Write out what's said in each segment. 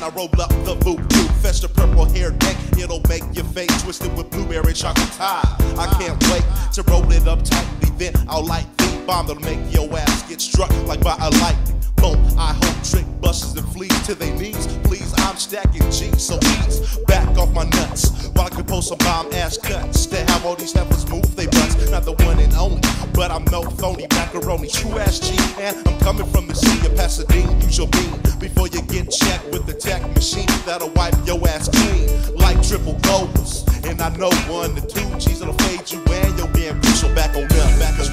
the voodoo. Fetch the purple hair deck, it'll make your face twisted with blueberry chocolate Thai. I can't wait to roll it up tightly, then I'll light the bomb that'll make your ass get struck like by a lightning bolt. I hope trick busters and fleas to their knees. Please, I'm stacking G's, so ease back off my nuts while I compose some bomb ass cuts to have all these heifers move they butts. Not the one and only, but I'm no phony macaroni. True ass G, and I'm coming from the city of Pasadena. Use your beam before you get checked with the tech machine that'll wipe your ass clean like triple goals. And I know one, the two G's that'll fade you and your damn so back on up, back Cause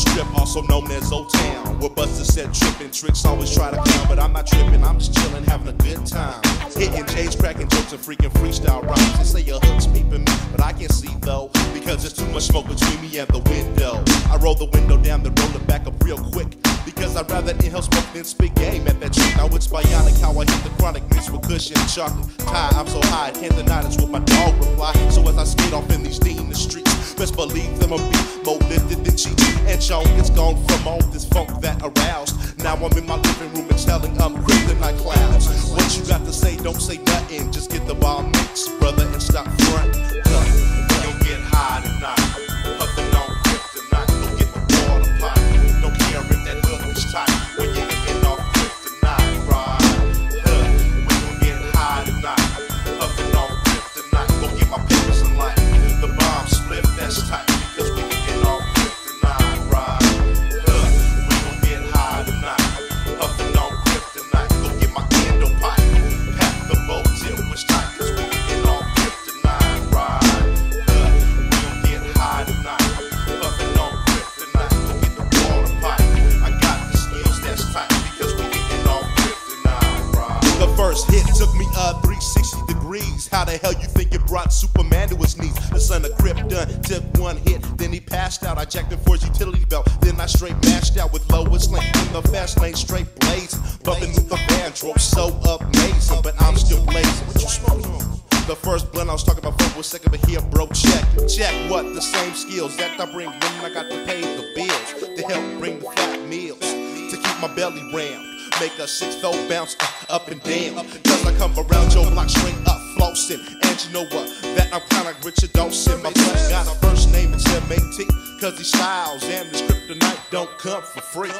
Strip, also known as Old Town. Where busters said tripping tricks always try to clown, but I'm not tripping. I'm just chilling, having a good time. Hitting J's, cracking jokes, and freaking freestyle rhymes. They say your hook's peeping me, but I can't see though because there's too much smoke between me and the window. I roll the window down, then roll it back up real quick. Because I'd rather inhale smoke than spit game at that trick. Now it's bionic how I hit the chronic mix with cushion and chocolate pie. I'm so high, I can't deny that's what my dog reply. So as I skate off in these demon streets, best believe them a beat more lifted than cheeks. And Sean gets gone from all this funk that aroused. Now I'm in my living room exhaling um kryptonite clouds. What you got to say? Don't say nothing. Just get the ball mix, brother, first hit took me uh 360 degrees. How the hell you think it brought Superman to his knees? The son of Krypton took one hit, then he passed out. I jacked him for his utility belt, then I straight mashed out with Lois Lane in the fast lane, straight blazing. Bumping with the van, drove so amazing, but I'm still blazing. What you smoking? The first blunt I was talking about before was second, but here, bro, check. Check what? The same skills that I bring when I got to pay the bills. To help bring the fat meals. To keep my belly round. Make a six four bounce uh, up and down. Cause I come around your block swing up flossing. And you know what? That I'm kinda Richard Dawson. My blood got a first name, it's M-A-T. Cause these styles and this kryptonite don't come for free.